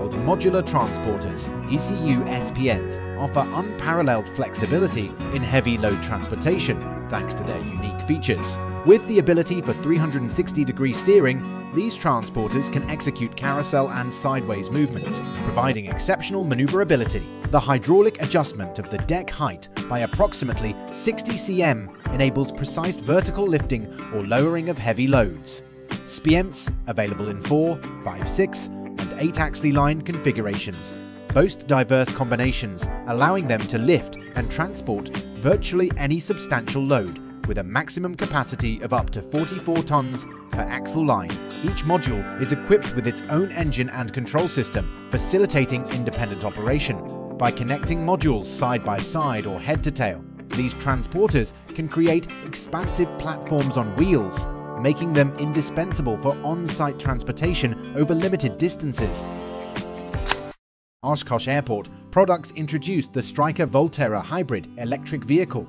modular transporters, ECU SPNs, offer unparalleled flexibility in heavy load transportation thanks to their unique features. With the ability for 360 degree steering, these transporters can execute carousel and sideways movements, providing exceptional maneuverability. The hydraulic adjustment of the deck height by approximately 60 cm enables precise vertical lifting or lowering of heavy loads. SPMTs, available in 4, 5, 6, and 8 axle line configurations, boast diverse combinations, allowing them to lift and transport virtually any substantial load, with a maximum capacity of up to 44 tons per axle line. Each module is equipped with its own engine and control system, facilitating independent operation. By connecting modules side by side or head to tail, these transporters can create expansive platforms on wheels, making them indispensable for on-site transportation over limited distances. Oshkosh Airport products introduced the Striker Volterra hybrid electric vehicle.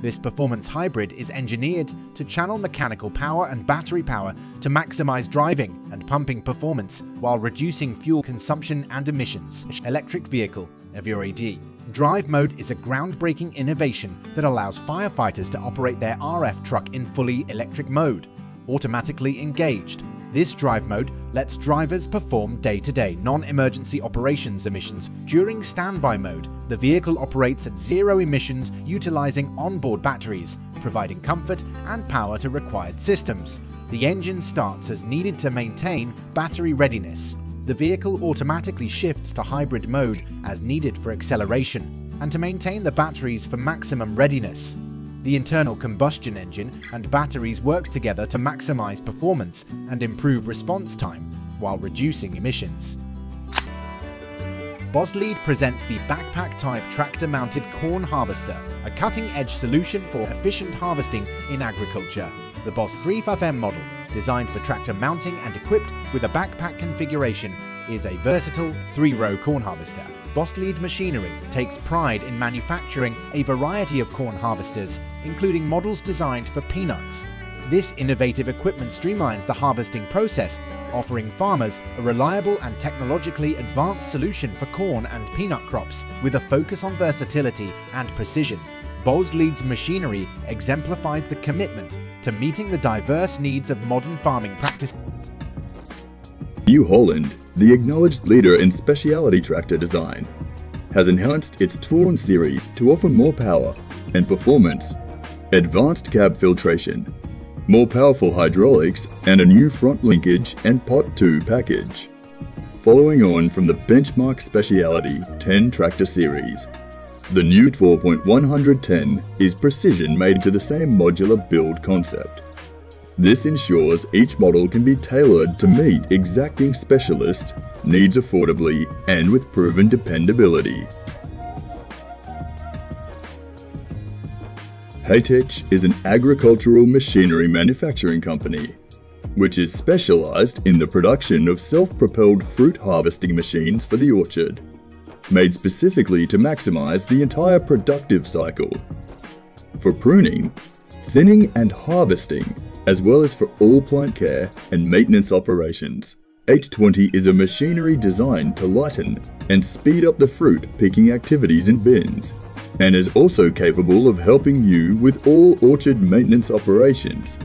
This performance hybrid is engineered to channel mechanical power and battery power to maximize driving and pumping performance while reducing fuel consumption and emissions. Electric vehicle of your AD. Drive mode is a groundbreaking innovation that allows firefighters to operate their RF truck in fully electric mode, automatically engaged. This drive mode lets drivers perform day-to-day non-emergency operations emissions. During standby mode, the vehicle operates at zero emissions utilizing onboard batteries, providing comfort and power to required systems. The engine starts as needed to maintain battery readiness. The vehicle automatically shifts to hybrid mode as needed for acceleration and to maintain the batteries for maximum readiness. The internal combustion engine and batteries work together to maximize performance and improve response time while reducing emissions. Boslede presents the backpack-type tractor-mounted corn harvester, a cutting-edge solution for efficient harvesting in agriculture. The Boss 35M model, designed for tractor mounting and equipped with a backpack configuration, is a versatile three-row corn harvester. Boslede Machinery takes pride in manufacturing a variety of corn harvesters including models designed for peanuts. This innovative equipment streamlines the harvesting process, offering farmers a reliable and technologically advanced solution for corn and peanut crops with a focus on versatility and precision. Boslede's machinery exemplifies the commitment to meeting the diverse needs of modern farming practice. New Holland, the acknowledged leader in specialty tractor design, has enhanced its Touran series to offer more power and performance advanced cab filtration, more powerful hydraulics, and a new front linkage and Pot 2 package. Following on from the benchmark specialty 10 tractor series, the new 4.110 is precision made to the same modular build concept. This ensures each model can be tailored to meet exacting specialist needs affordably and with proven dependability. Haytech is an agricultural machinery manufacturing company, which is specialized in the production of self-propelled fruit harvesting machines for the orchard, made specifically to maximize the entire productive cycle. For pruning, thinning and harvesting, as well as for all plant care and maintenance operations. H20 is a machinery designed to lighten and speed up the fruit picking activities in bins and is also capable of helping you with all orchard maintenance operations.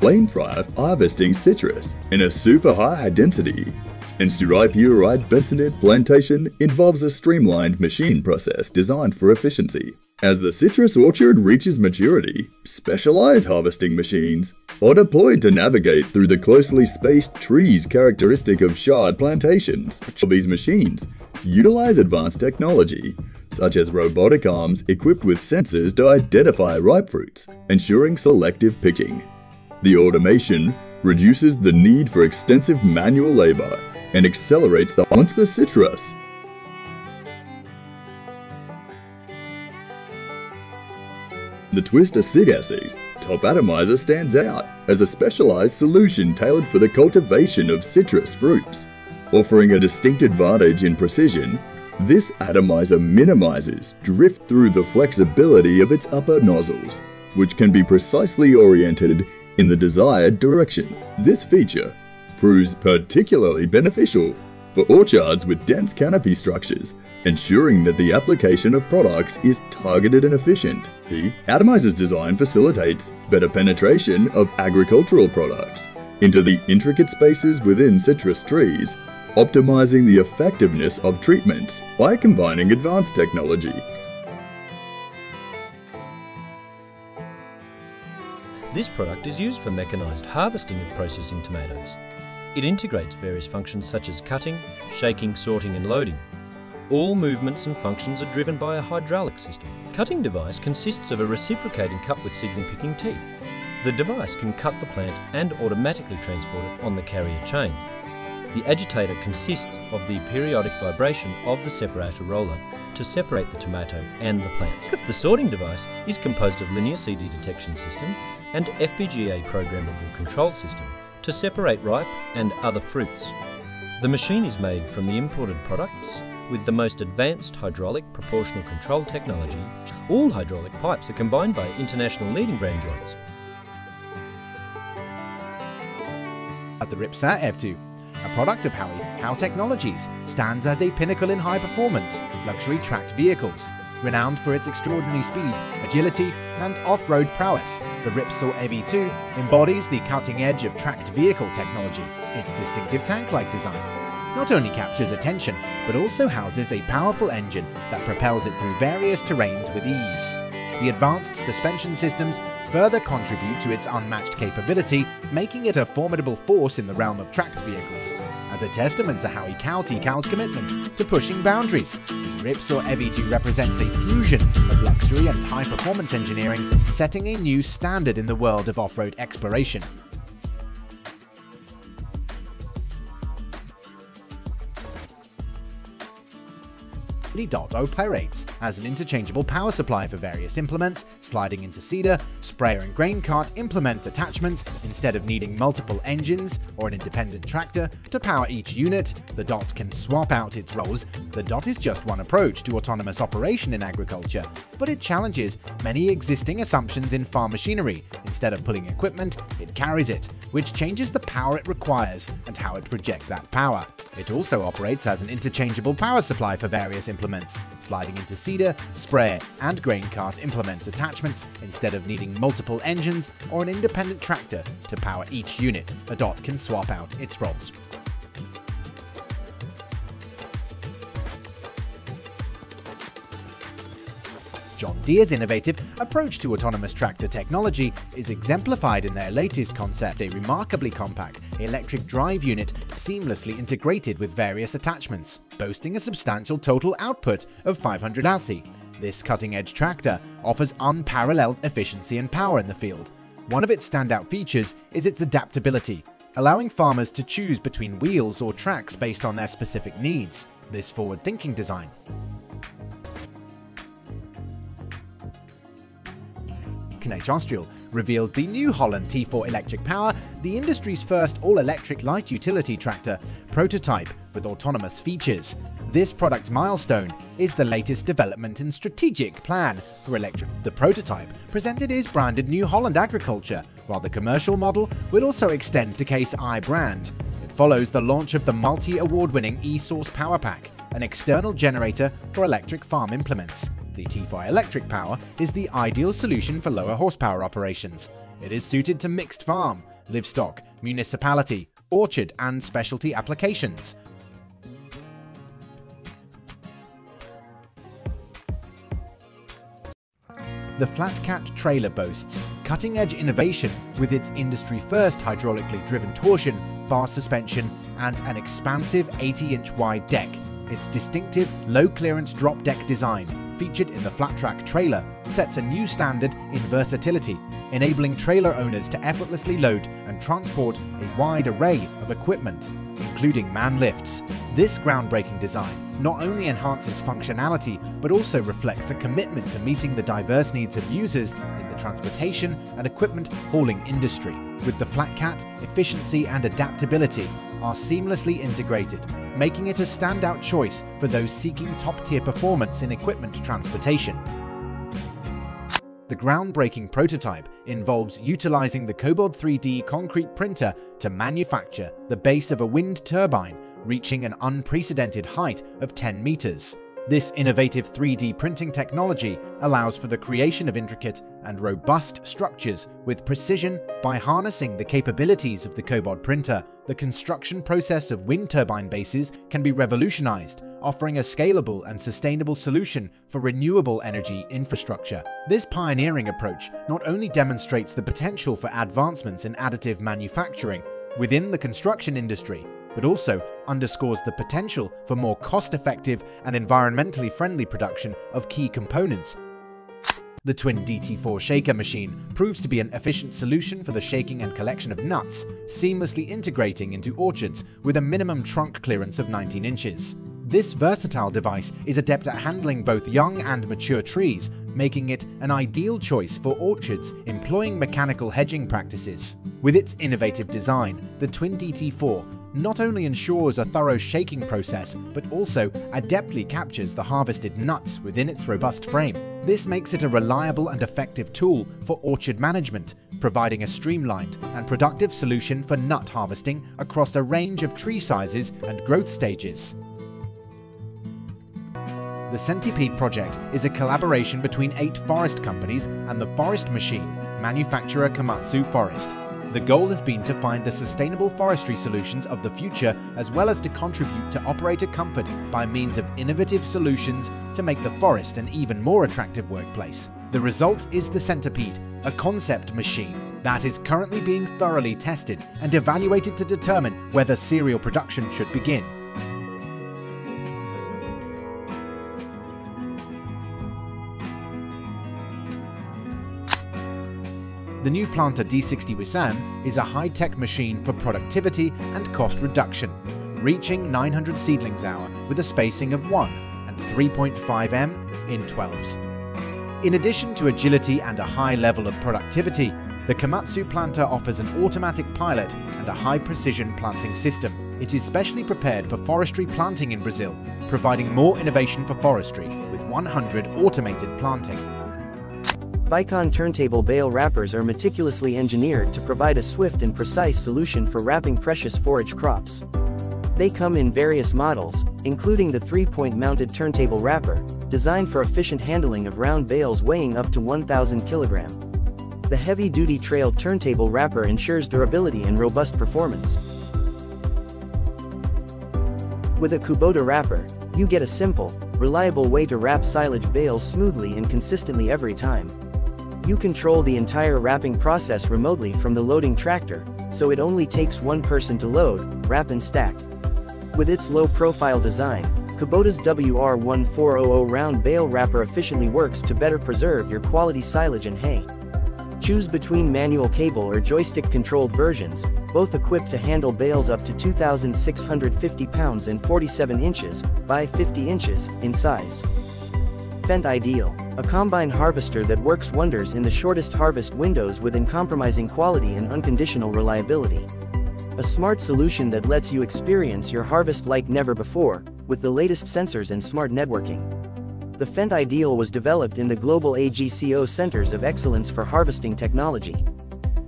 Flame fryer harvesting citrus in a super high density. And Surai Puride plantation involves a streamlined machine process designed for efficiency. As the citrus orchard reaches maturity, specialized harvesting machines are deployed to navigate through the closely spaced trees characteristic of shard plantations. These machines utilize advanced technology, such as robotic arms equipped with sensors to identify ripe fruits, ensuring selective picking. The automation reduces the need for extensive manual labor and accelerates the once the citrus The Twister SIG assays Top Atomizer stands out as a specialized solution tailored for the cultivation of citrus fruits. Offering a distinct advantage in precision, this atomizer minimizes drift through the flexibility of its upper nozzles, which can be precisely oriented in the desired direction. This feature proves particularly beneficial for orchards with dense canopy structures, ensuring that the application of products is targeted and efficient. The Atomizer's design facilitates better penetration of agricultural products into the intricate spaces within citrus trees, optimizing the effectiveness of treatments by combining advanced technology. This product is used for mechanised harvesting of processing tomatoes. It integrates various functions such as cutting, shaking, sorting and loading. All movements and functions are driven by a hydraulic system. Cutting device consists of a reciprocating cup with seedling picking teeth. The device can cut the plant and automatically transport it on the carrier chain. The agitator consists of the periodic vibration of the separator roller to separate the tomato and the plant. The sorting device is composed of linear CD detection system and FPGA programmable control system to separate ripe and other fruits. The machine is made from the imported products with the most advanced hydraulic proportional control technology. All hydraulic pipes are combined by international leading brand joints. At the Ripsaw EV2, a product of Howie, Howe Technologies, stands as a pinnacle in high performance, luxury tracked vehicles. Renowned for its extraordinary speed, agility, and off road prowess, the Ripsaw EV2 embodies the cutting edge of tracked vehicle technology. Its distinctive tank like design not only captures attention, but also houses a powerful engine that propels it through various terrains with ease. The advanced suspension systems further contribute to its unmatched capability, making it a formidable force in the realm of tracked vehicles. As a testament to Howie Cowsey Cow's commitment to pushing boundaries, the Ripsaw EV2 represents a fusion of luxury and high performance engineering, setting a new standard in the world of off road exploration. Dot operates as an interchangeable power supply for various implements, sliding into seeder, sprayer and grain cart implement attachments instead of needing multiple engines or an independent tractor to power each unit. The DOT can swap out its roles. The DOT is just one approach to autonomous operation in agriculture, but it challenges many existing assumptions in farm machinery. Instead of pulling equipment, it carries it, which changes the power it requires and how it projects that power. It also operates as an interchangeable power supply for various implements sliding into seeder, sprayer, and grain cart implement attachments instead of needing multiple engines or an independent tractor to power each unit. A DOT can swap out its roles. John Deere's innovative approach to autonomous tractor technology is exemplified in their latest concept, a remarkably compact electric drive unit seamlessly integrated with various attachments, boasting a substantial total output of 500 ASI. This cutting-edge tractor offers unparalleled efficiency and power in the field. One of its standout features is its adaptability, allowing farmers to choose between wheels or tracks based on their specific needs. This forward-thinking design CNH Industrial revealed the New Holland T4 electric power, the industry's first all-electric light utility tractor prototype with autonomous features. This product milestone is the latest development in strategic plan for electric. The prototype presented is branded New Holland Agriculture, while the commercial model will also extend to Case IH brand. It follows the launch of the multi-award-winning eSource Power Pack, an external generator for electric farm implements. The T4 electric power is the ideal solution for lower horsepower operations. It is suited to mixed farm, livestock, municipality, orchard and specialty applications. The Flatcat trailer boasts cutting-edge innovation with its industry-first hydraulically driven torsion, bar suspension, and an expansive 80-inch wide deck its distinctive low-clearance drop deck design, featured in the flat-track trailer, sets a new standard in versatility, enabling trailer owners to effortlessly load and transport a wide array of equipment, including man lifts. This groundbreaking design not only enhances functionality, but also reflects a commitment to meeting the diverse needs of users in the transportation and equipment hauling industry. With the Flatcat, efficiency and adaptability are seamlessly integrated, making it a standout choice for those seeking top-tier performance in equipment transportation. The groundbreaking prototype involves utilizing the Cobod 3D concrete printer to manufacture the base of a wind turbine reaching an unprecedented height of 10 meters. This innovative 3D printing technology allows for the creation of intricate and robust structures with precision by harnessing the capabilities of the Cobod printer. The construction process of wind turbine bases can be revolutionized, offering a scalable and sustainable solution for renewable energy infrastructure. This pioneering approach not only demonstrates the potential for advancements in additive manufacturing within the construction industry, but also underscores the potential for more cost-effective and environmentally friendly production of key components. The Twin DT4 shaker machine proves to be an efficient solution for the shaking and collection of nuts, seamlessly integrating into orchards with a minimum trunk clearance of 19 inches. This versatile device is adept at handling both young and mature trees, making it an ideal choice for orchards employing mechanical hedging practices. With its innovative design, the Twin DT4 not only ensures a thorough shaking process, but also adeptly captures the harvested nuts within its robust frame. This makes it a reliable and effective tool for orchard management, providing a streamlined and productive solution for nut harvesting across a range of tree sizes and growth stages. The Centipede project is a collaboration between eight forest companies and the forest machine manufacturer Komatsu Forest, the goal has been to find the sustainable forestry solutions of the future as well as to contribute to operator comfort by means of innovative solutions to make the forest an even more attractive workplace. The result is the Centipede, a concept machine that is currently being thoroughly tested and evaluated to determine whether serial production should begin. The new Planter D60 Wisan is a high-tech machine for productivity and cost reduction, reaching 900 seedlings hour with a spacing of 1 and 3.5 m in 12s. In addition to agility and a high level of productivity, the Komatsu planter offers an automatic pilot and a high-precision planting system. It is specially prepared for forestry planting in Brazil, providing more innovation for forestry with 100 automated planting. Vicon turntable bale wrappers are meticulously engineered to provide a swift and precise solution for wrapping precious forage crops. They come in various models, including the three-point mounted turntable wrapper, designed for efficient handling of round bales weighing up to 1,000 kg. The heavy-duty trail turntable wrapper ensures durability and robust performance. With a Kubota wrapper, you get a simple, reliable way to wrap silage bales smoothly and consistently every time. You control the entire wrapping process remotely from the loading tractor, so it only takes one person to load, wrap and stack. With its low-profile design, Kubota's WR1400 round bale wrapper efficiently works to better preserve your quality silage and hay. Choose between manual cable or joystick-controlled versions, both equipped to handle bales up to 2,650 pounds and 47 inches by 50 inches in size. Fendt Ideal, a combine harvester that works wonders in the shortest harvest windows with uncompromising quality and unconditional reliability. A smart solution that lets you experience your harvest like never before, with the latest sensors and smart networking. The Fendt Ideal was developed in the global AGCO Centers of Excellence for Harvesting Technology.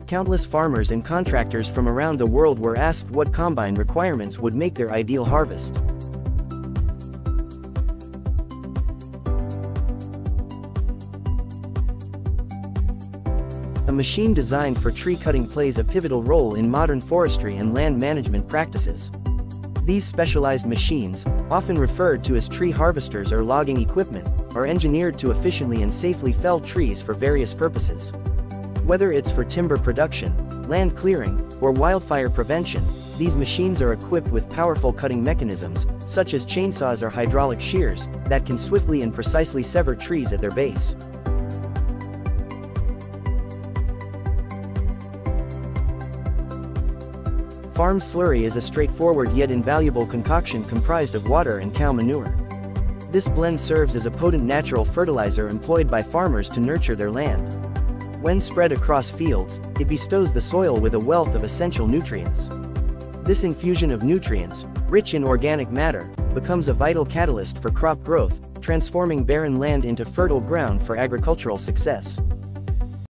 Countless farmers and contractors from around the world were asked what combine requirements would make their ideal harvest. Machine designed for tree cutting plays a pivotal role in modern forestry and land management practices. These specialized machines, often referred to as tree harvesters or logging equipment, are engineered to efficiently and safely fell trees for various purposes. Whether it's for timber production, land clearing, or wildfire prevention, these machines are equipped with powerful cutting mechanisms, such as chainsaws or hydraulic shears, that can swiftly and precisely sever trees at their base. Farm slurry is a straightforward yet invaluable concoction comprised of water and cow manure. This blend serves as a potent natural fertilizer employed by farmers to nurture their land. When spread across fields, it bestows the soil with a wealth of essential nutrients. This infusion of nutrients, rich in organic matter, becomes a vital catalyst for crop growth, transforming barren land into fertile ground for agricultural success.